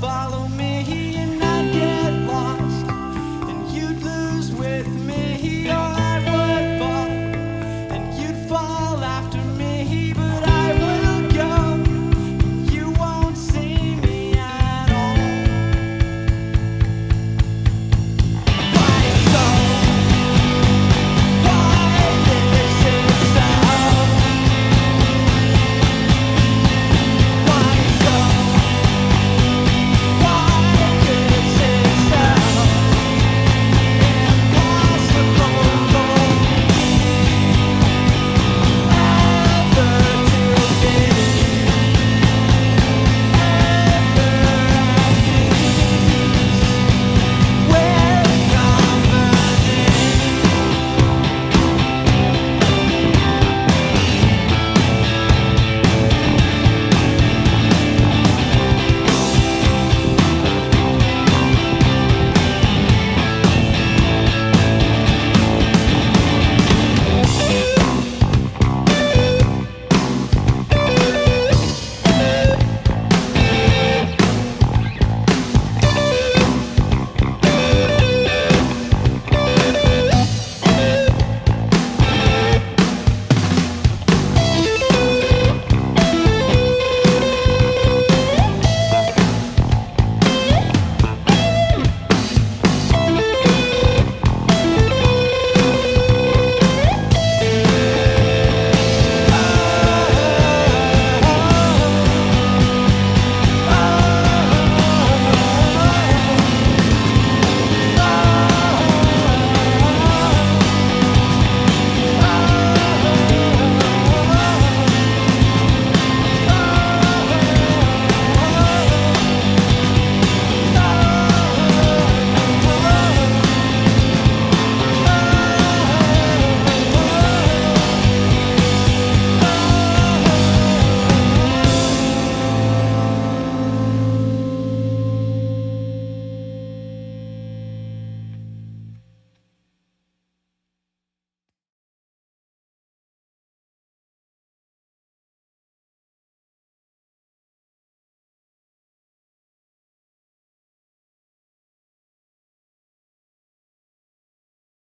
follow me.